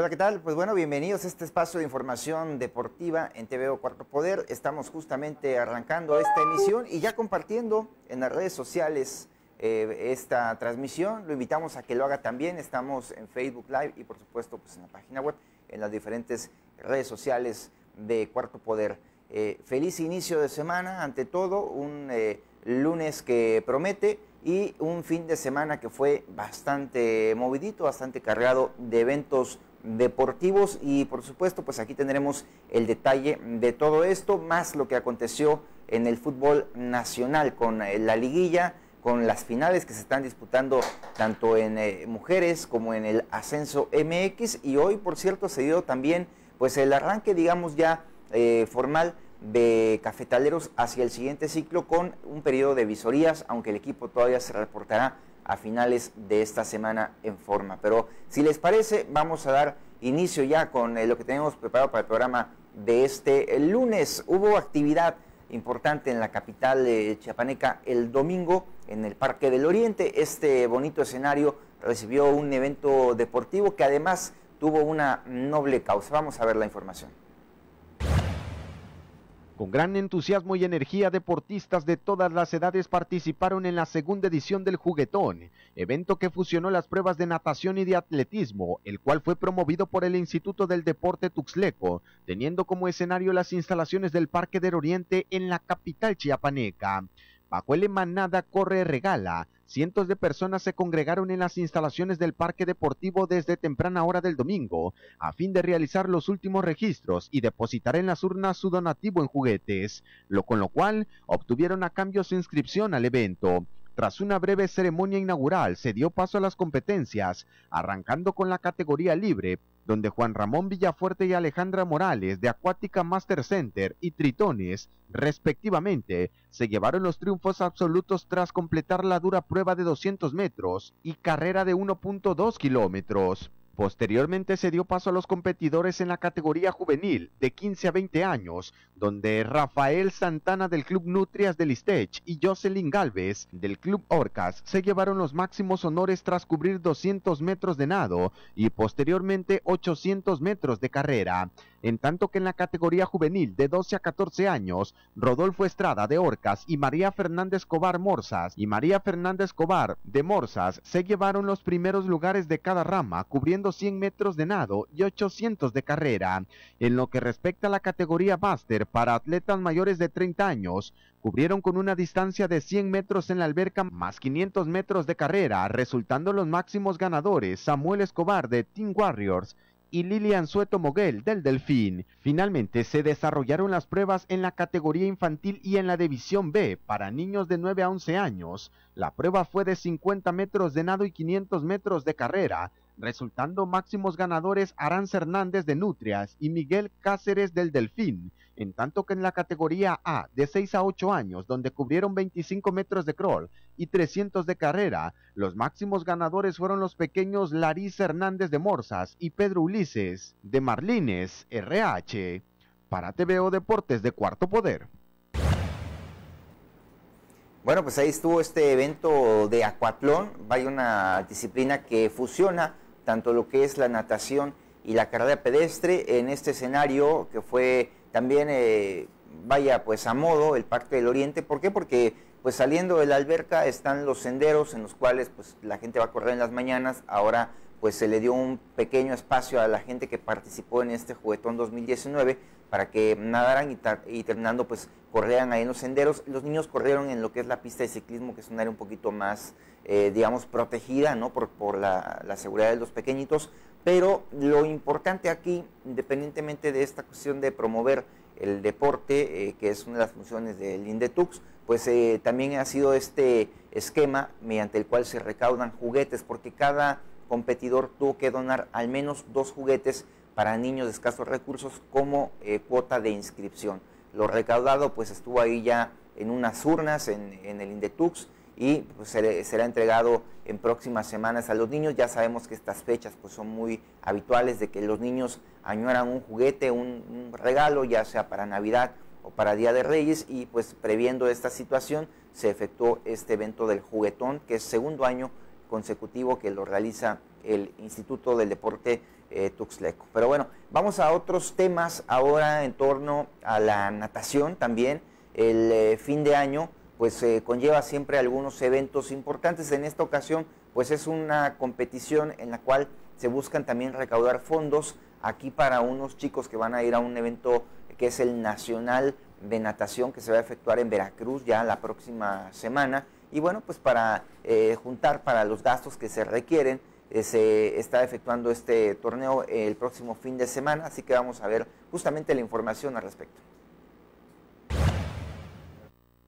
Hola, ¿qué tal? Pues bueno, bienvenidos a este espacio de información deportiva en TVO Cuarto Poder. Estamos justamente arrancando esta emisión y ya compartiendo en las redes sociales eh, esta transmisión. Lo invitamos a que lo haga también. Estamos en Facebook Live y por supuesto pues, en la página web, en las diferentes redes sociales de Cuarto Poder. Eh, feliz inicio de semana, ante todo, un eh, lunes que promete y un fin de semana que fue bastante movidito, bastante cargado de eventos deportivos y por supuesto pues aquí tendremos el detalle de todo esto, más lo que aconteció en el fútbol nacional con la liguilla, con las finales que se están disputando tanto en eh, mujeres como en el ascenso MX y hoy por cierto se dio también pues el arranque digamos ya eh, formal de cafetaleros hacia el siguiente ciclo con un periodo de visorías, aunque el equipo todavía se reportará a finales de esta semana en forma. Pero si les parece, vamos a dar inicio ya con eh, lo que tenemos preparado para el programa de este lunes. Hubo actividad importante en la capital de chiapaneca el domingo en el Parque del Oriente. Este bonito escenario recibió un evento deportivo que además tuvo una noble causa. Vamos a ver la información. Con gran entusiasmo y energía, deportistas de todas las edades participaron en la segunda edición del Juguetón, evento que fusionó las pruebas de natación y de atletismo, el cual fue promovido por el Instituto del Deporte Tuxleco, teniendo como escenario las instalaciones del Parque del Oriente en la capital chiapaneca. Bajo el emanada Corre Regala, cientos de personas se congregaron en las instalaciones del parque deportivo desde temprana hora del domingo, a fin de realizar los últimos registros y depositar en las urnas su donativo en juguetes, lo con lo cual obtuvieron a cambio su inscripción al evento. Tras una breve ceremonia inaugural se dio paso a las competencias, arrancando con la categoría libre, donde Juan Ramón Villafuerte y Alejandra Morales de Acuática Master Center y Tritones, respectivamente, se llevaron los triunfos absolutos tras completar la dura prueba de 200 metros y carrera de 1.2 kilómetros. Posteriormente se dio paso a los competidores en la categoría juvenil de 15 a 20 años, donde Rafael Santana del Club Nutrias del Istech y Jocelyn Galvez del Club Orcas se llevaron los máximos honores tras cubrir 200 metros de nado y posteriormente 800 metros de carrera en tanto que en la categoría juvenil de 12 a 14 años, Rodolfo Estrada de Orcas y María Fernández Cobar Morsas y María Fernández Cobar de Morsas se llevaron los primeros lugares de cada rama, cubriendo 100 metros de nado y 800 de carrera. En lo que respecta a la categoría Master para atletas mayores de 30 años, cubrieron con una distancia de 100 metros en la alberca más 500 metros de carrera, resultando los máximos ganadores Samuel Escobar de Team Warriors y Lilian Sueto Moguel del Delfín. Finalmente se desarrollaron las pruebas en la categoría infantil y en la división B para niños de 9 a 11 años. La prueba fue de 50 metros de nado y 500 metros de carrera, resultando máximos ganadores Aranz Hernández de Nutrias y Miguel Cáceres del Delfín, en tanto que en la categoría A de 6 a 8 años, donde cubrieron 25 metros de crawl y 300 de carrera, los máximos ganadores fueron los pequeños Larissa Hernández de Morsas y Pedro Ulises de Marlines RH. Para TVO Deportes de Cuarto Poder. Bueno, pues ahí estuvo este evento de acuatlón, vaya una disciplina que fusiona tanto lo que es la natación y la carrera pedestre en este escenario que fue también, eh, vaya, pues a modo el Parque del Oriente. ¿Por qué? Porque pues saliendo de la alberca están los senderos en los cuales pues la gente va a correr en las mañanas. Ahora pues se le dio un pequeño espacio a la gente que participó en este juguetón 2019 para que nadaran y, terminando pues corrieran ahí en los senderos. Los niños corrieron en lo que es la pista de ciclismo, que es un área un poquito más, eh, digamos, protegida, ¿no? Por, por la, la, seguridad de los pequeñitos. Pero lo importante aquí, independientemente de esta cuestión de promover el deporte, eh, que es una de las funciones del INDETUX, pues eh, también ha sido este esquema mediante el cual se recaudan juguetes, porque cada competidor tuvo que donar al menos dos juguetes para niños de escasos recursos como eh, cuota de inscripción. Lo recaudado pues estuvo ahí ya en unas urnas en, el Indetux y pues, será entregado en próximas semanas a los niños. Ya sabemos que estas fechas pues son muy habituales de que los niños añoran un juguete, un, un regalo, ya sea para Navidad o para Día de Reyes y pues previendo esta situación se efectuó este evento del juguetón que es segundo año consecutivo que lo realiza el Instituto del Deporte eh, Tuxleco. Pero bueno, vamos a otros temas ahora en torno a la natación también. El eh, fin de año pues eh, conlleva siempre algunos eventos importantes. En esta ocasión pues es una competición en la cual se buscan también recaudar fondos aquí para unos chicos que van a ir a un evento que es el Nacional de Natación que se va a efectuar en Veracruz ya la próxima semana. Y bueno, pues para juntar para los gastos que se requieren, eh, se está efectuando este torneo el próximo fin de semana, así que vamos a ver justamente la información al respecto.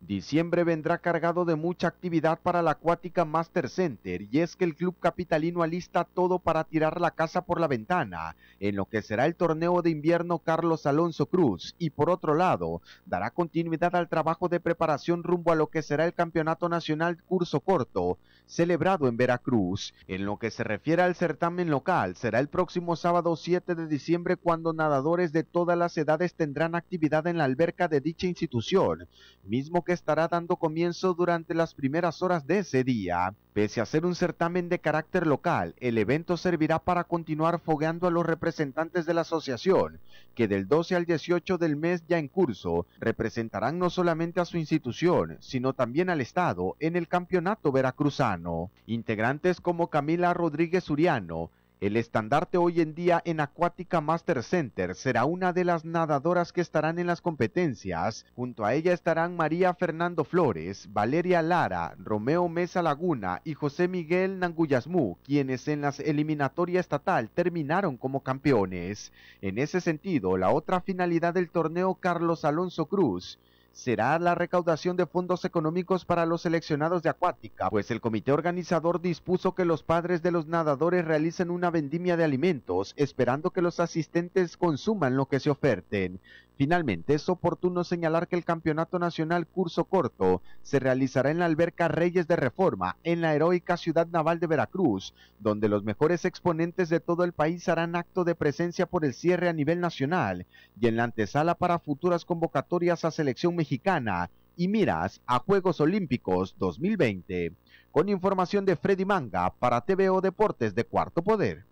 Diciembre vendrá cargado de mucha actividad para la Acuática Master Center y es que el club capitalino alista todo para tirar la casa por la ventana en lo que será el torneo de invierno Carlos Alonso Cruz y por otro lado dará continuidad al trabajo de preparación rumbo a lo que será el Campeonato Nacional Curso Corto celebrado en Veracruz. En lo que se refiere al certamen local será el próximo sábado 7 de diciembre cuando nadadores de todas las edades tendrán actividad en la alberca de dicha institución, mismo que estará dando comienzo durante las primeras horas de ese día. Pese a ser un certamen de carácter local, el evento servirá para continuar fogueando a los representantes de la asociación, que del 12 al 18 del mes ya en curso representarán no solamente a su institución, sino también al Estado en el campeonato veracruzano. Integrantes como Camila Rodríguez Uriano, el estandarte hoy en día en Acuática Master Center será una de las nadadoras que estarán en las competencias. Junto a ella estarán María Fernando Flores, Valeria Lara, Romeo Mesa Laguna y José Miguel Nanguyasmú, quienes en las eliminatoria estatal terminaron como campeones. En ese sentido, la otra finalidad del torneo Carlos Alonso Cruz será la recaudación de fondos económicos para los seleccionados de acuática, pues el comité organizador dispuso que los padres de los nadadores realicen una vendimia de alimentos, esperando que los asistentes consuman lo que se oferten. Finalmente, es oportuno señalar que el Campeonato Nacional Curso Corto se realizará en la alberca Reyes de Reforma, en la heroica ciudad naval de Veracruz, donde los mejores exponentes de todo el país harán acto de presencia por el cierre a nivel nacional y en la antesala para futuras convocatorias a selección mexicana y miras a Juegos Olímpicos 2020. Con información de Freddy Manga para TVO Deportes de Cuarto Poder.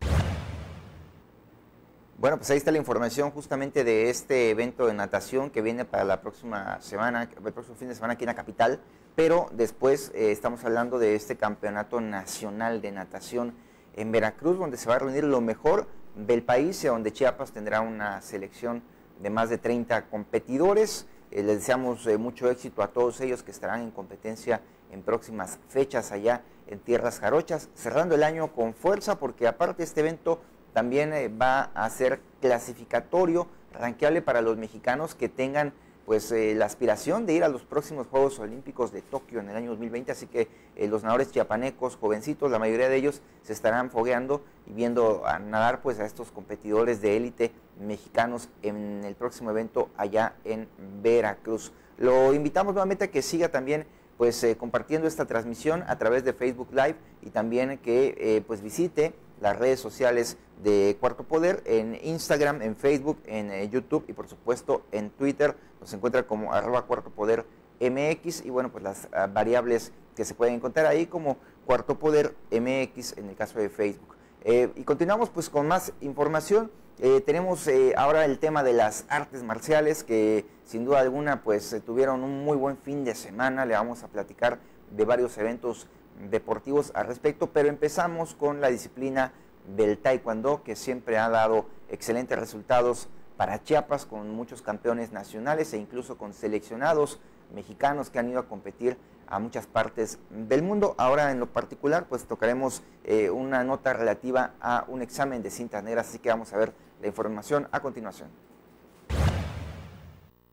Bueno, pues ahí está la información justamente de este evento de natación que viene para la próxima semana, el próximo fin de semana aquí en la capital, pero después eh, estamos hablando de este campeonato nacional de natación en Veracruz, donde se va a reunir lo mejor del país y donde Chiapas tendrá una selección de más de 30 competidores. Eh, les deseamos eh, mucho éxito a todos ellos que estarán en competencia en próximas fechas allá en tierras jarochas, cerrando el año con fuerza porque aparte este evento también eh, va a ser clasificatorio, ranqueable para los mexicanos que tengan pues eh, la aspiración de ir a los próximos Juegos Olímpicos de Tokio en el año 2020, así que eh, los nadadores chiapanecos, jovencitos, la mayoría de ellos se estarán fogueando y viendo a nadar pues a estos competidores de élite mexicanos en el próximo evento allá en Veracruz. Lo invitamos nuevamente a que siga también pues compartiendo esta transmisión a través de Facebook Live y también que pues visite las redes sociales de Cuarto Poder, en Instagram, en Facebook, en eh, YouTube y por supuesto en Twitter. Nos encuentra como arroba Cuarto Poder MX y bueno, pues las ah, variables que se pueden encontrar ahí como Cuarto Poder MX en el caso de Facebook. Eh, y continuamos pues con más información. Eh, tenemos ahora el tema de las artes marciales que sin duda alguna pues tuvieron un muy buen fin de semana. Le vamos a platicar de varios eventos deportivos al respecto, pero empezamos con la disciplina del taekwondo que siempre ha dado excelentes resultados para Chiapas con muchos campeones nacionales e incluso con seleccionados mexicanos que han ido a competir a muchas partes del mundo. Ahora en lo particular pues tocaremos eh, una nota relativa a un examen de cintas negras, así que vamos a ver la información a continuación.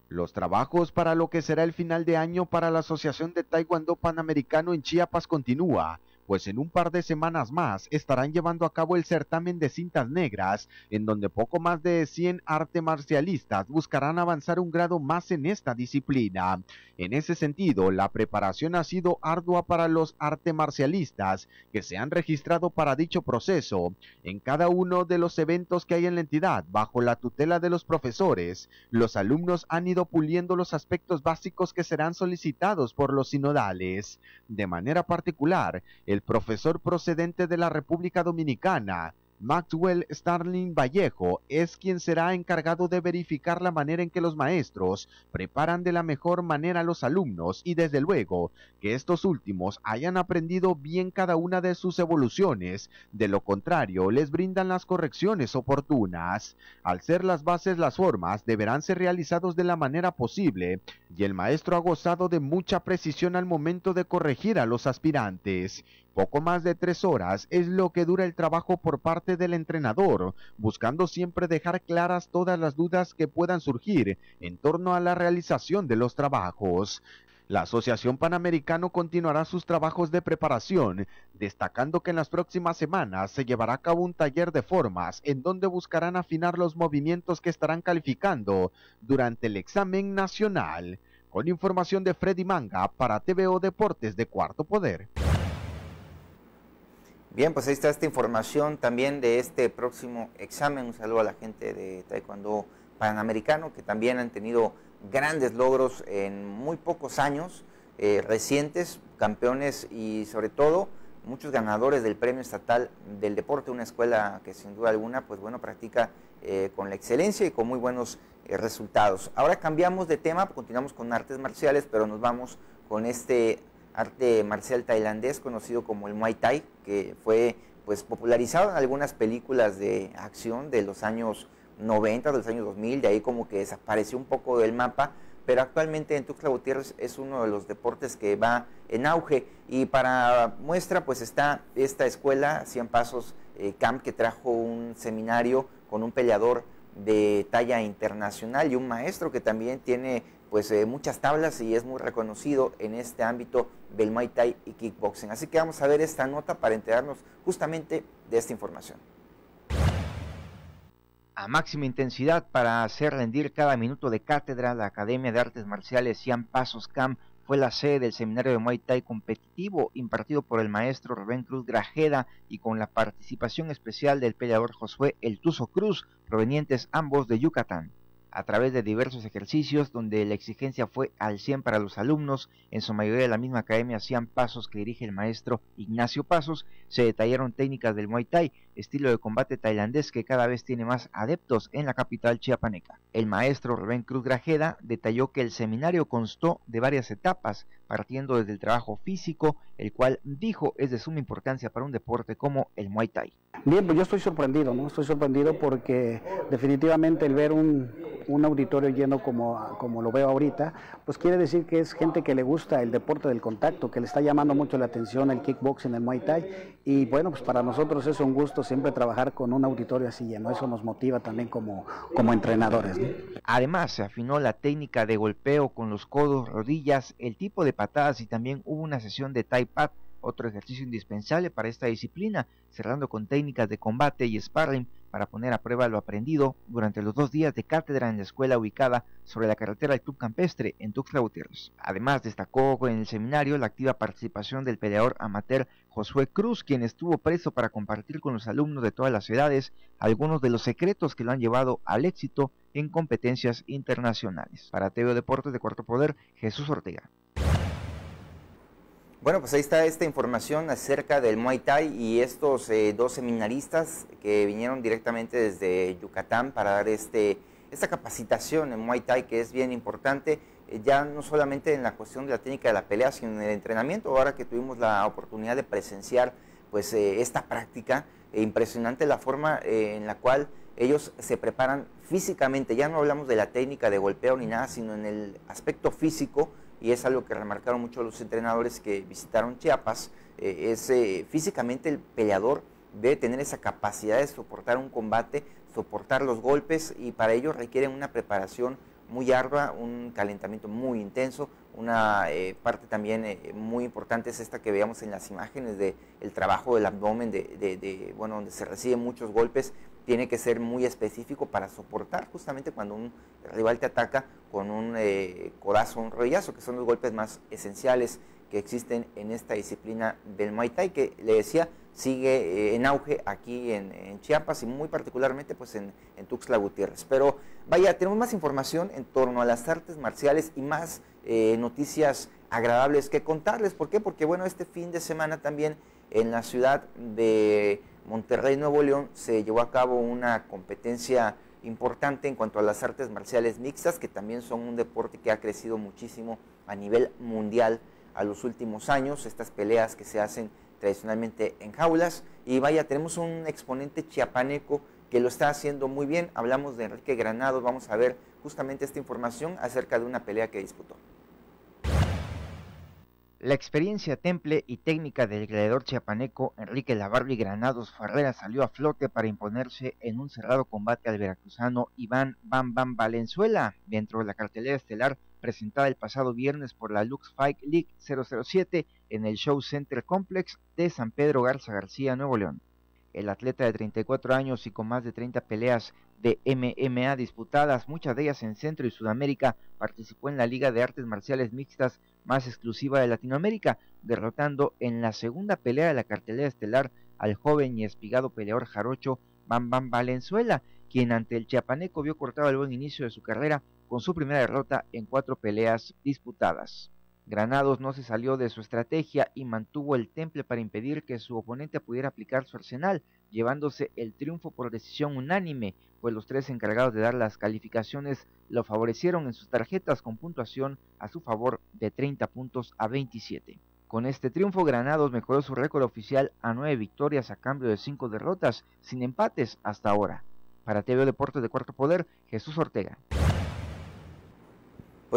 Los trabajos para lo que será el final de año para la Asociación de Taekwondo Panamericano en Chiapas continúa pues en un par de semanas más estarán llevando a cabo el certamen de cintas negras, en donde poco más de 100 arte marcialistas buscarán avanzar un grado más en esta disciplina. En ese sentido, la preparación ha sido ardua para los arte marcialistas que se han registrado para dicho proceso. En cada uno de los eventos que hay en la entidad, bajo la tutela de los profesores, los alumnos han ido puliendo los aspectos básicos que serán solicitados por los sinodales. De manera particular, el profesor procedente de la República Dominicana, Maxwell Starling Vallejo es quien será encargado de verificar la manera en que los maestros preparan de la mejor manera a los alumnos y desde luego que estos últimos hayan aprendido bien cada una de sus evoluciones, de lo contrario les brindan las correcciones oportunas. Al ser las bases las formas deberán ser realizados de la manera posible y el maestro ha gozado de mucha precisión al momento de corregir a los aspirantes. Poco más de tres horas es lo que dura el trabajo por parte del entrenador, buscando siempre dejar claras todas las dudas que puedan surgir en torno a la realización de los trabajos. La Asociación Panamericano continuará sus trabajos de preparación, destacando que en las próximas semanas se llevará a cabo un taller de formas en donde buscarán afinar los movimientos que estarán calificando durante el examen nacional. Con información de Freddy Manga para TVO Deportes de Cuarto Poder. Bien, pues ahí está esta información también de este próximo examen. Un saludo a la gente de Taekwondo Panamericano que también han tenido grandes logros en muy pocos años eh, recientes, campeones y sobre todo muchos ganadores del Premio Estatal del Deporte, una escuela que sin duda alguna, pues bueno, practica eh, con la excelencia y con muy buenos eh, resultados. Ahora cambiamos de tema, continuamos con artes marciales, pero nos vamos con este arte marcial tailandés conocido como el Muay Thai, que fue pues popularizado en algunas películas de acción de los años 90, de los años 2000, de ahí como que desapareció un poco del mapa, pero actualmente en Tuxtla Gutiérrez es uno de los deportes que va en auge. Y para muestra pues está esta escuela 100 Pasos eh, Camp que trajo un seminario con un peleador de talla internacional y un maestro que también tiene pues eh, muchas tablas y es muy reconocido en este ámbito del Muay Thai y kickboxing. Así que vamos a ver esta nota para enterarnos justamente de esta información. A máxima intensidad para hacer rendir cada minuto de cátedra, la Academia de Artes Marciales Cian Pasos Camp fue la sede del seminario de Muay Thai competitivo impartido por el maestro Rubén Cruz Grajeda y con la participación especial del peleador Josué El Tuzo Cruz, provenientes ambos de Yucatán a través de diversos ejercicios donde la exigencia fue al 100 para los alumnos, en su mayoría de la misma academia hacían pasos que dirige el maestro Ignacio Pasos, se detallaron técnicas del Muay Thai, estilo de combate tailandés que cada vez tiene más adeptos en la capital chiapaneca. El maestro Rubén Cruz Grajeda detalló que el seminario constó de varias etapas, partiendo desde el trabajo físico, el cual dijo es de suma importancia para un deporte como el Muay Thai. Bien, pues yo estoy sorprendido, ¿no? Estoy sorprendido porque definitivamente el ver un, un auditorio lleno como, como lo veo ahorita, pues quiere decir que es gente que le gusta el deporte del contacto, que le está llamando mucho la atención el kickboxing, el Muay Thai. Y bueno, pues para nosotros es un gusto siempre trabajar con un auditorio así lleno. Eso nos motiva también como, como entrenadores. Además, se afinó la técnica de golpeo con los codos, rodillas, el tipo de patadas y también hubo una sesión de Thai Pad otro ejercicio indispensable para esta disciplina, cerrando con técnicas de combate y sparring para poner a prueba lo aprendido durante los dos días de cátedra en la escuela ubicada sobre la carretera del Club Campestre en Tuxtla Gutiérrez. Además, destacó en el seminario la activa participación del peleador amateur Josué Cruz, quien estuvo preso para compartir con los alumnos de todas las edades algunos de los secretos que lo han llevado al éxito en competencias internacionales. Para TV Deportes de Cuarto Poder, Jesús Ortega. Bueno, pues ahí está esta información acerca del Muay Thai y estos eh, dos seminaristas que vinieron directamente desde Yucatán para dar este, esta capacitación en Muay Thai que es bien importante, eh, ya no solamente en la cuestión de la técnica de la pelea, sino en el entrenamiento. Ahora que tuvimos la oportunidad de presenciar pues eh, esta práctica, impresionante la forma en la cual ellos se preparan físicamente. Ya no hablamos de la técnica de golpeo ni nada, sino en el aspecto físico y es algo que remarcaron mucho los entrenadores que visitaron Chiapas, eh, es eh, físicamente el peleador debe tener esa capacidad de soportar un combate, soportar los golpes y para ello requieren una preparación muy ardua, un calentamiento muy intenso. Una eh, parte también muy importante es esta que veamos en las imágenes del el trabajo del abdomen, de, de, bueno, donde se reciben muchos golpes tiene que ser muy específico para soportar justamente cuando un rival te ataca con un eh, codazo, un rodillazo, que son los golpes más esenciales que existen en esta disciplina del Muay Thai, que le decía, sigue eh, en auge aquí en, Chiapas y muy particularmente pues en, Tuxtla Gutiérrez. Pero vaya, tenemos más información en torno a las artes marciales y más eh, noticias agradables que contarles. ¿Por qué? Porque bueno, este fin de semana también en la ciudad de Monterrey, Nuevo León, se llevó a cabo una competencia importante en cuanto a las artes marciales mixtas, que también son un deporte que ha crecido muchísimo a nivel mundial a los últimos años, estas peleas que se hacen tradicionalmente en jaulas. Y vaya, tenemos un exponente chiapaneco que lo está haciendo muy bien. Hablamos de Enrique Granados, vamos a ver justamente esta información acerca de una pelea que disputó. La experiencia temple y técnica del gladiador chiapaneco Enrique Lavarri Granados Ferrera salió a flote para imponerse en un cerrado combate al veracruzano Iván Bam Bam Valenzuela dentro de la cartelera estelar presentada el pasado viernes por la Lux Fight League 007 en el Show Center Complex de San Pedro Garza García, Nuevo León. El atleta de 34 años y con más de 30 peleas de MMA disputadas, muchas de ellas en Centro y Sudamérica, participó en la Liga de Artes Marciales Mixtas más exclusiva de Latinoamérica, derrotando en la segunda pelea de la cartelera estelar al joven y espigado peleador jarocho Bam Valenzuela, quien ante el chiapaneco vio cortado el buen inicio de su carrera con su primera derrota en cuatro peleas disputadas. Granados no se salió de su estrategia y mantuvo el temple para impedir que su oponente pudiera aplicar su arsenal, llevándose el triunfo por decisión unánime, pues los tres encargados de dar las calificaciones lo favorecieron en sus tarjetas con puntuación a su favor de 30 puntos a 27. Con este triunfo, Granados mejoró su récord oficial a nueve victorias a cambio de cinco derrotas, sin empates hasta ahora. Para TV Deportes de Cuarto Poder, Jesús Ortega.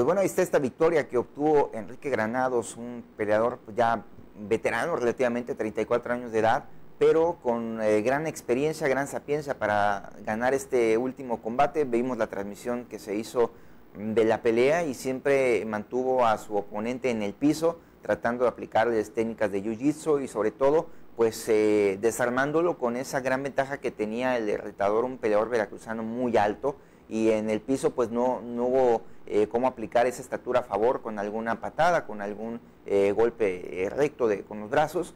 Pues bueno, ahí está esta victoria que obtuvo Enrique Granados, un peleador pues, ya veterano, relativamente 34 años de edad, pero con eh, gran experiencia, gran sapiencia para ganar este último combate. Vimos la transmisión que se hizo de la pelea y siempre mantuvo a su oponente en el piso, tratando de aplicarles técnicas de jiu-jitsu y sobre todo pues eh, desarmándolo con esa gran ventaja que tenía el retador, un peleador veracruzano muy alto y en el piso pues no, no hubo eh, cómo aplicar esa estatura a favor con alguna patada, con algún eh, golpe eh, recto de, con los brazos.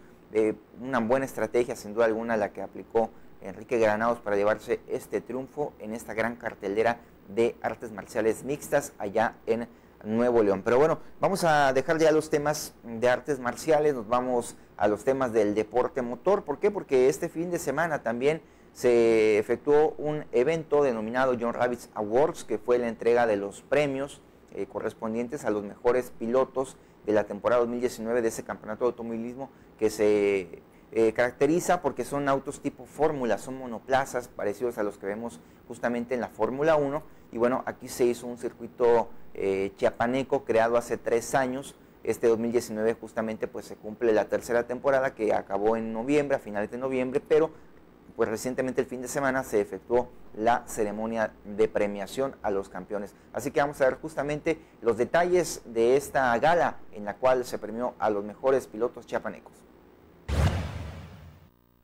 una buena estrategia sin duda alguna la que aplicó Enrique Granados para llevarse este triunfo en esta gran cartelera de artes marciales mixtas allá en Nuevo León. Pero bueno, vamos a dejar ya los temas de artes marciales, nos vamos a los temas del deporte motor. ¿Por qué? Porque este fin de semana también se efectuó un evento denominado John Rabbits Awards, que fue la entrega de los premios eh, correspondientes a los mejores pilotos de la temporada 2019 de ese campeonato de automovilismo que se eh, caracteriza porque son autos tipo fórmula, son monoplazas parecidos a los que vemos justamente en la Fórmula 1. Y bueno, aquí se hizo un circuito eh, chiapaneco creado hace tres años. Este 2019 justamente pues se cumple la tercera temporada que acabó en noviembre, a finales de noviembre, pero pues recientemente el fin de semana se efectuó la ceremonia de premiación a los campeones. Así que vamos a ver justamente los detalles de esta gala en la cual se premió a los mejores pilotos chiapanecos.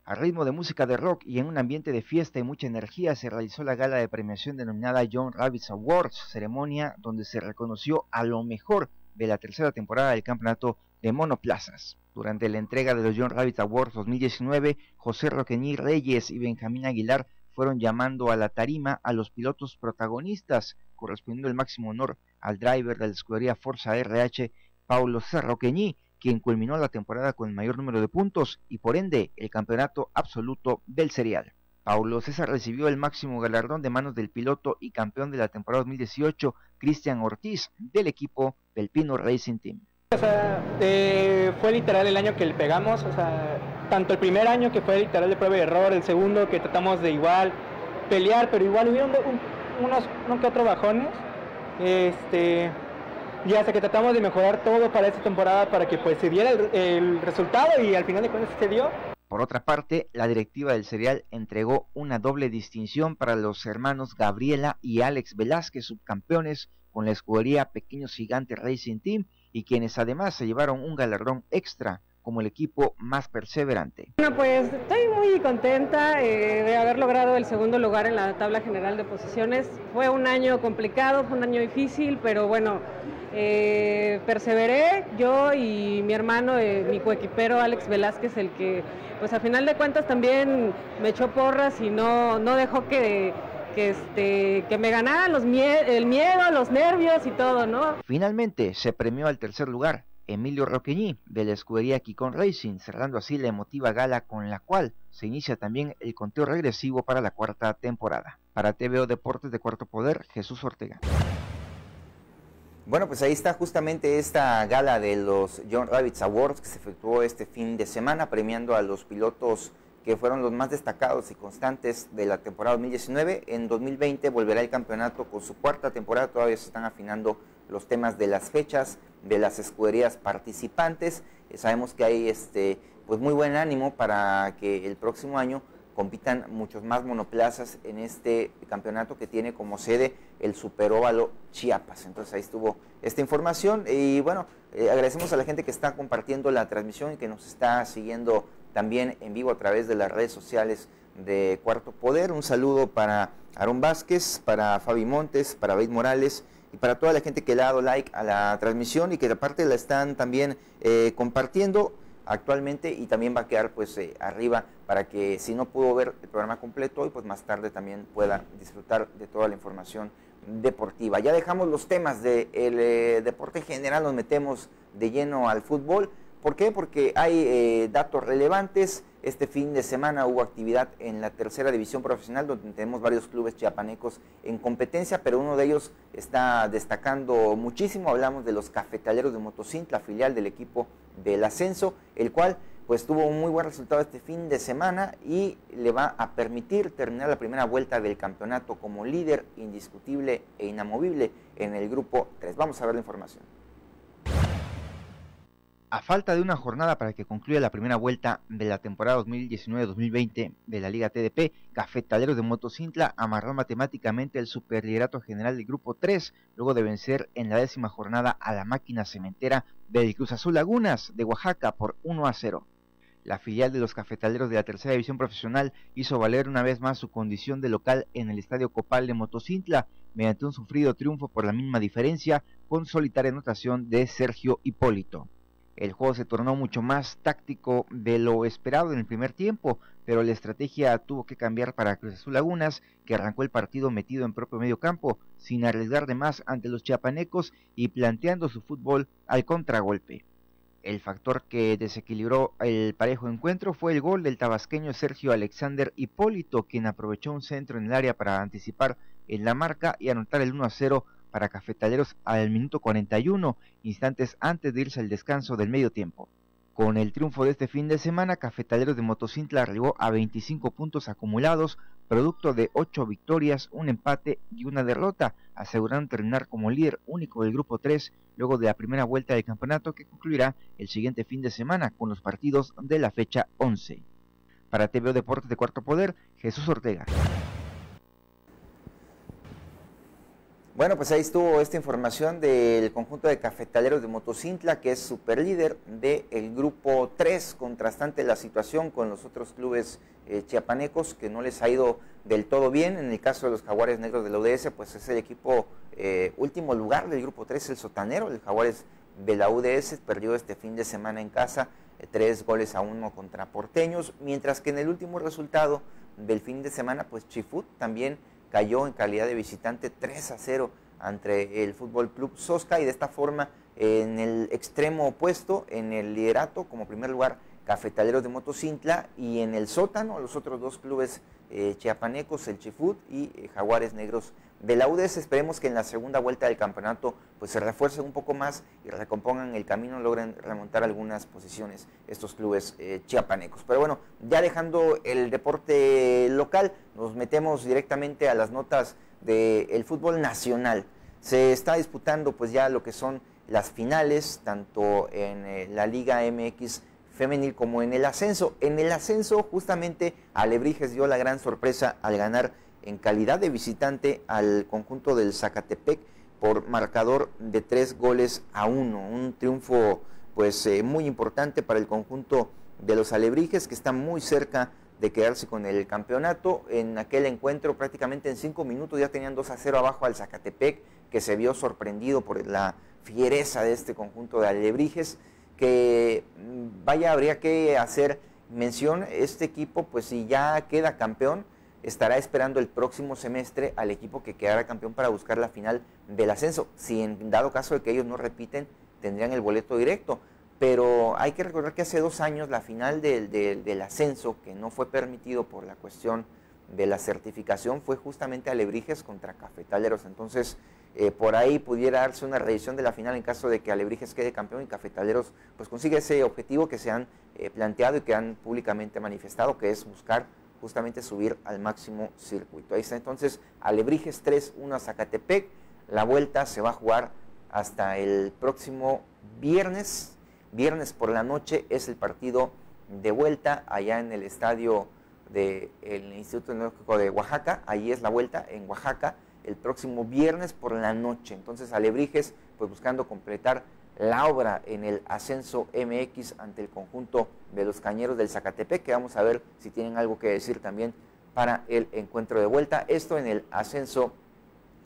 A ritmo de música de rock y en un ambiente de fiesta y mucha energía se realizó la gala de premiación denominada John Rabbits Awards, ceremonia donde se reconoció a lo mejor de la tercera temporada del campeonato de monoplazas. Durante la entrega de los John Rabbit Awards 2019, José Roqueñi Reyes y Benjamín Aguilar fueron llamando a la tarima a los pilotos protagonistas, correspondiendo el máximo honor al driver de la escudería Forza RH, Paulo Roqueñi, quien culminó la temporada con el mayor número de puntos y por ende el campeonato absoluto del serial. Paulo César recibió el máximo galardón de manos del piloto y campeón de la temporada 2018, Cristian Ortiz, del equipo del Pino Racing Team. O sea, eh, fue literal el año que le pegamos, o sea, tanto el primer año que fue literal de prueba y error, el segundo que tratamos de igual pelear, pero igual hubieron unos, unos que otros bajones, este, y hasta que tratamos de mejorar todo para esta temporada para que pues se diera el, resultado y al final de cuentas se dio. Por otra parte, la directiva del serial entregó una doble distinción para los hermanos Gabriela y Alex Velázquez, subcampeones con la escudería Pequeños Gigantes Racing Team, y quienes además se llevaron un galardón extra como el equipo más perseverante. Bueno, pues estoy muy contenta eh, de haber logrado el segundo lugar en la tabla general de posiciones. Fue un año complicado, fue un año difícil, pero bueno, eh, perseveré yo y mi hermano, eh, mi coequipero Alex Velázquez, el que pues a final de cuentas también me echó porras y no, no dejó que que, este, que me ganaran los el miedo, los nervios y todo, ¿no? Finalmente se premió al tercer lugar Emilio Roqueñi de la escudería Kikon Racing, cerrando así la emotiva gala con la cual se inicia también el conteo regresivo para la cuarta temporada. Para TVO Deportes de Cuarto Poder, Jesús Ortega. Bueno, pues ahí está justamente esta gala de los John Rabbits Awards que se efectuó este fin de semana, premiando a los pilotos que fueron los más destacados y constantes de la temporada 2019. En 2020 volverá el campeonato con su cuarta temporada, todavía se están afinando los temas de las fechas, de las escuderías participantes. Eh, sabemos que hay este, pues muy buen ánimo para que el próximo año compitan muchos más monoplazas en este campeonato que tiene como sede el Superóvalo Chiapas. Entonces ahí estuvo esta información y bueno, eh, agradecemos a la gente que está compartiendo la transmisión y que nos está siguiendo también en vivo a través de las redes sociales de Cuarto Poder. Un saludo para Aaron Vázquez, para Fabi Montes, para David Morales y para toda la gente que le ha dado like a la transmisión y que aparte la están también eh, compartiendo actualmente y también va a quedar pues eh, arriba para que si no pudo ver el programa completo hoy pues más tarde también pueda disfrutar de toda la información deportiva. Ya dejamos los temas del de eh, deporte general, nos metemos de lleno al fútbol. ¿Por qué? Porque hay eh, datos relevantes. Este fin de semana hubo actividad en la tercera división profesional donde tenemos varios clubes chiapanecos en competencia, pero uno de ellos está destacando muchísimo. Hablamos de los cafetaleros de Motocintla, filial del equipo del ascenso, el cual pues tuvo un muy buen resultado este fin de semana y le va a permitir terminar la primera vuelta del campeonato como líder indiscutible e inamovible en el grupo 3. Vamos a ver la información. A falta de una jornada para que concluya la primera vuelta de la temporada 2019-2020 de la Liga TDP, Cafetaleros de Motocintla amarró matemáticamente el superliderato general del Grupo 3, luego de vencer en la décima jornada a la máquina cementera del Cruz Azul Lagunas de Oaxaca por 1 a 0. La filial de los cafetaleros de la tercera división profesional hizo valer una vez más su condición de local en el Estadio Copal de Motocintla mediante un sufrido triunfo por la misma diferencia con solitaria anotación de Sergio Hipólito. El juego se tornó mucho más táctico de lo esperado en el primer tiempo, pero la estrategia tuvo que cambiar para Cruz Azul Lagunas, que arrancó el partido metido en propio medio campo, sin arriesgar de más ante los chiapanecos y planteando su fútbol al contragolpe. El factor que desequilibró el parejo encuentro fue el gol del tabasqueño Sergio Alexander Hipólito, quien aprovechó un centro en el área para anticipar en la marca y anotar el 1 a 0 para Cafetaleros al minuto 41, instantes antes de irse al descanso del medio tiempo. Con el triunfo de este fin de semana, Cafetaleros de Motocintla arribó a 25 puntos acumulados, producto de 8 victorias, un empate y una derrota, asegurando terminar como líder único del grupo 3 luego de la primera vuelta del campeonato que concluirá el siguiente fin de semana con los partidos de la fecha 11. Para TVO Deportes de Cuarto Poder, Jesús Ortega. Bueno, pues ahí estuvo esta información del conjunto de cafetaleros de Motocintla, que es super líder del grupo 3, contrastante la situación con los otros clubes eh, chiapanecos que no les ha ido del todo bien. En el caso de los Jaguares Negros de la UDS, pues es el equipo eh, último lugar del grupo 3, el sotanero, el Jaguares de la UDS, perdió este fin de semana en casa, eh, tres goles a uno contra Porteños, mientras que en el último resultado del fin de semana, pues Chifut también cayó en calidad de visitante 3 a 0 ante el Fútbol Club Sosca y de esta forma en el extremo opuesto, en el liderato, como primer lugar, Cafetaleros de Motocintla y en el sótano, los otros dos clubes eh, chiapanecos, el Chifut y eh, Jaguares Negros de la UDES. Esperemos que en la segunda vuelta del campeonato pues se refuercen un poco más y recompongan el camino, logren remontar algunas posiciones estos clubes eh, chiapanecos. Pero bueno, ya dejando el deporte local, nos metemos directamente a las notas del fútbol nacional. Se está disputando pues ya lo que son las finales, tanto en eh, la Liga MX femenil como en el ascenso. En el ascenso justamente Alebrijes dio la gran sorpresa al ganar en calidad de visitante al conjunto del Zacatepec por marcador de tres goles a uno. Un triunfo pues eh, muy importante para el conjunto de los Alebrijes que está muy cerca de quedarse con el campeonato. En aquel encuentro prácticamente en cinco minutos ya tenían 2 a 0 abajo al Zacatepec que se vio sorprendido por la fiereza de este conjunto de Alebrijes que mm, vaya habría que hacer mención este equipo pues si ya queda campeón estará esperando el próximo semestre al equipo que quedará campeón para buscar la final del ascenso. Si en dado caso de que ellos no repiten, tendrían el boleto directo. Pero hay que recordar que hace dos años la final del, del ascenso, que no fue permitido por la cuestión de la certificación, fue justamente Alebrijes contra Cafetaleros. Entonces, eh, por ahí pudiera darse una revisión de la final en caso de que Alebrijes quede campeón y Cafetaleros pues consiga ese objetivo que se han eh, planteado y que han públicamente manifestado, que es buscar justamente subir al máximo circuito. Ahí está entonces Alebrijes 3-1 a Zacatepec. La vuelta se va a jugar hasta el próximo viernes. Viernes por la noche es el partido de vuelta allá en el estadio del Instituto Tecnológico de Oaxaca. Ahí es la vuelta en Oaxaca el próximo viernes por la noche. Entonces Alebrijes, pues buscando completar la obra en el ascenso MX ante el conjunto de los cañeros del Zacatepec, que vamos a ver si tienen algo que decir también para el encuentro de vuelta. Esto en el ascenso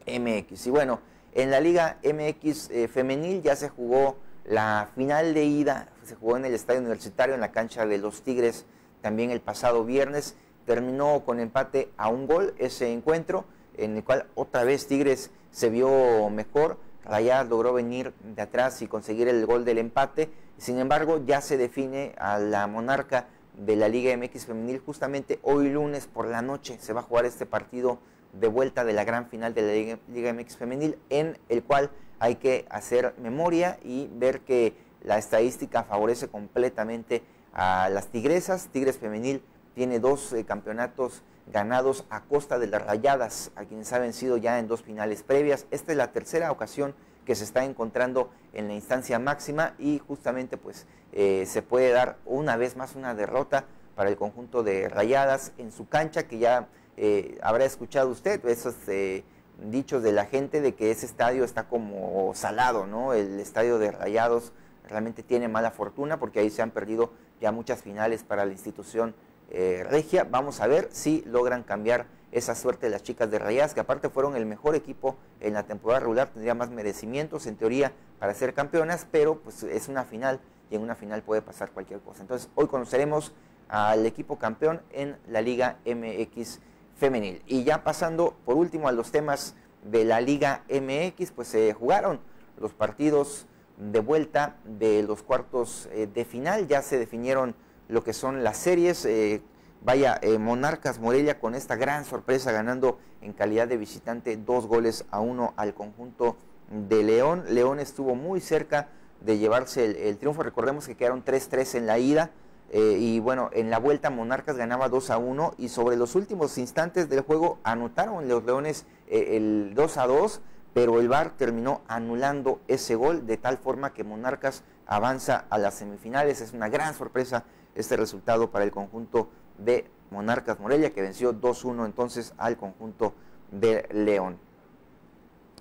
MX. Y bueno, en la Liga MX eh, femenil ya se jugó la final de ida, se jugó en el Estadio Universitario, en la cancha de los Tigres, también el pasado viernes. Terminó con empate a un gol ese encuentro en el cual otra vez Tigres se vio mejor. Rayadas logró venir de atrás y conseguir el gol del empate. Sin embargo, ya se define a la monarca de la Liga MX Femenil. Justamente hoy lunes por la noche se va a jugar este partido de vuelta de la gran final de la Liga, MX Femenil, en el cual hay que hacer memoria y ver que la estadística favorece completamente a las tigresas. Tigres Femenil tiene dos eh, campeonatos ganados a costa de las rayadas, a quienes ha vencido ya en dos finales previas. Esta es la tercera ocasión que se está encontrando en la instancia máxima y justamente pues eh, se puede dar una vez más una derrota para el conjunto de rayadas en su cancha que ya eh, habrá escuchado usted esos eh, dichos de la gente de que ese estadio está como salado, ¿no? El estadio de rayados realmente tiene mala fortuna porque ahí se han perdido ya muchas finales para la institución eh, Regia. Vamos a ver si logran cambiar esa suerte de las chicas de Rayas, que aparte fueron el mejor equipo en la temporada regular, tendría más merecimientos en teoría para ser campeonas, pero pues es una final y en una final puede pasar cualquier cosa. Entonces hoy conoceremos al equipo campeón en la Liga MX femenil. Y ya pasando por último a los temas de la Liga MX, pues se jugaron los partidos de vuelta de los cuartos eh, de final, ya se definieron lo que son las series. Eh, vaya, eh, Monarcas Morelia con esta gran sorpresa ganando en calidad de visitante dos goles a uno al conjunto de León. León estuvo muy cerca de llevarse el, triunfo. Recordemos que quedaron 3-3 en la ida. Eh, y bueno, en la vuelta Monarcas ganaba 2 a 1 y sobre los últimos instantes del juego anotaron los Leones el 2 a 2, pero el VAR terminó anulando ese gol de tal forma que Monarcas avanza a las semifinales. Es una gran sorpresa este resultado para el conjunto de Monarcas Morelia, que venció 2-1 entonces al conjunto de León.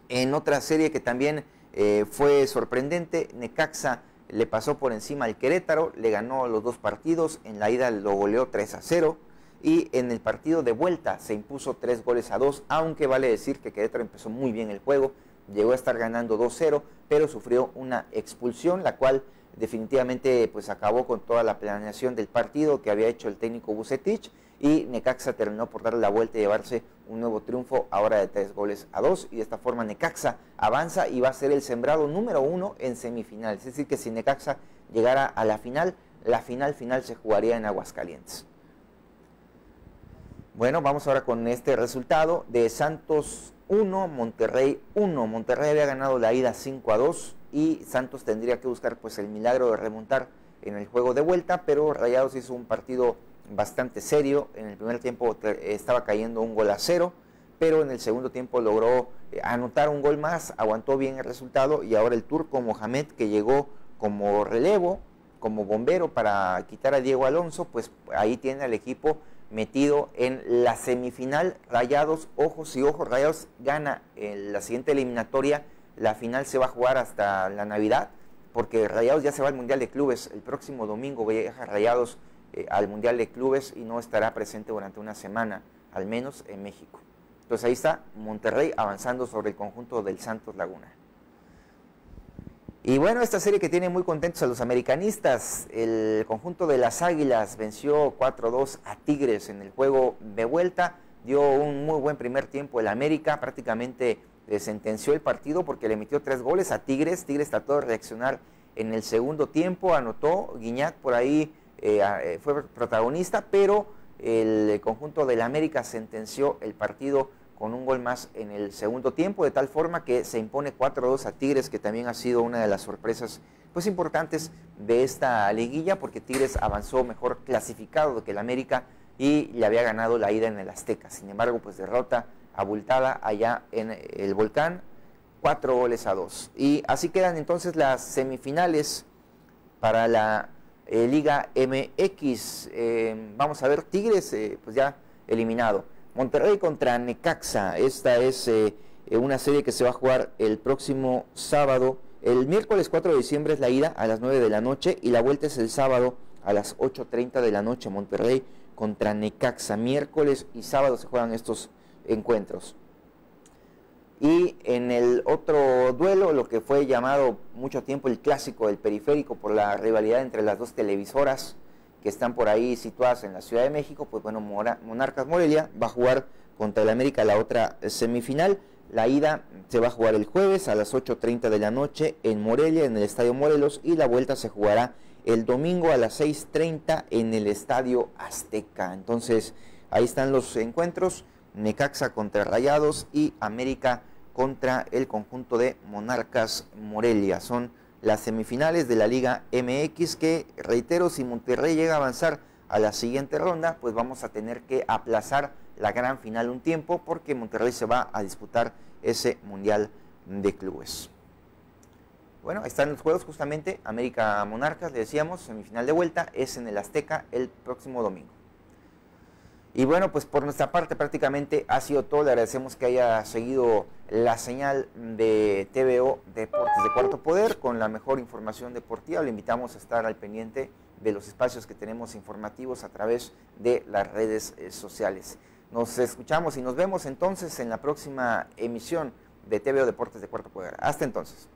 En otra serie que también eh, fue sorprendente, Necaxa le pasó por encima al Querétaro, le ganó los dos partidos, en la ida lo goleó 3 a 0 y en el partido de vuelta se impuso 3 goles a 2, aunque vale decir que Querétaro empezó muy bien el juego, llegó a estar ganando 2-0, pero sufrió una expulsión, la cual definitivamente pues acabó con toda la planeación del partido que había hecho el técnico Bucetich y Necaxa terminó por darle la vuelta y llevarse un nuevo triunfo ahora de tres goles a dos y de esta forma Necaxa avanza y va a ser el sembrado número uno en semifinales. Es decir que si Necaxa llegara a la final, la final final se jugaría en Aguascalientes. Bueno, vamos ahora con este resultado de Santos 1, Monterrey 1. Monterrey había ganado la ida 5 a 2 y Santos tendría que buscar pues el milagro de remontar en el juego de vuelta, pero Rayados hizo un partido bastante serio. En el primer tiempo estaba cayendo un gol a cero, pero en el segundo tiempo logró eh, anotar un gol más, aguantó bien el resultado y ahora el turco Mohamed que llegó como relevo, como bombero para quitar a Diego Alonso, pues ahí tiene al equipo metido en la semifinal. Rayados, ojos y ojos, Rayados gana en la siguiente eliminatoria la final se va a jugar hasta la Navidad, porque Rayados ya se va al Mundial de Clubes. El próximo domingo viaja Rayados eh, al Mundial de Clubes y no estará presente durante una semana, al menos en México. Entonces ahí está Monterrey avanzando sobre el conjunto del Santos Laguna. Y bueno, esta serie que tiene muy contentos a los americanistas, el conjunto de las Águilas venció 4-2 a Tigres en el juego de vuelta, dio un muy buen primer tiempo el América, prácticamente eh, sentenció el partido porque le emitió tres goles a Tigres. Tigres trató de reaccionar en el segundo tiempo, anotó, Guiñac por ahí eh, eh, fue protagonista, pero el conjunto del América sentenció el partido con un gol más en el segundo tiempo, de tal forma que se impone 4-2 a Tigres, que también ha sido una de las sorpresas pues importantes de esta liguilla, porque Tigres avanzó mejor clasificado que el América y le había ganado la ida en el Azteca. Sin embargo, pues derrota abultada allá en el Volcán, cuatro goles a dos. Y así quedan entonces las semifinales para la eh, Liga MX. Eh, vamos a ver, Tigres, eh, pues ya eliminado. Monterrey contra Necaxa. Esta es una serie que se va a jugar el próximo sábado. El miércoles 4 de diciembre es la ida a las 9 de la noche y la vuelta es el sábado a las 8.30 de la noche. Monterrey contra Necaxa. Miércoles y sábado se juegan estos encuentros. Y en el otro duelo, lo que fue llamado mucho tiempo el clásico del periférico por la rivalidad entre las dos televisoras que están por ahí situadas en la Ciudad de México, pues bueno, Monarcas Morelia va a jugar contra el América la otra semifinal. La ida se va a jugar el jueves a las 8.30 de la noche en Morelia, en el Estadio Morelos, y la vuelta se jugará el domingo a las 6.30 en el Estadio Azteca. Entonces, ahí están los encuentros. Necaxa contra Rayados y América contra el conjunto de Monarcas Morelia. Son las semifinales de la Liga MX que, reitero, si Monterrey llega a avanzar a la siguiente ronda, pues vamos a tener que aplazar la gran final un tiempo porque Monterrey se va a disputar ese Mundial de Clubes. Bueno, están los juegos justamente, América Monarcas, le decíamos, semifinal de vuelta, es en el Azteca el próximo domingo. Y bueno, pues por nuestra parte prácticamente ha sido todo. Le agradecemos que haya seguido la señal de TVO Deportes de Cuarto Poder con la mejor información deportiva. Le invitamos a estar al pendiente de los espacios que tenemos informativos a través de las redes eh, sociales. Nos escuchamos y nos vemos entonces en la próxima emisión de TVO Deportes de Cuarto Poder. Hasta entonces.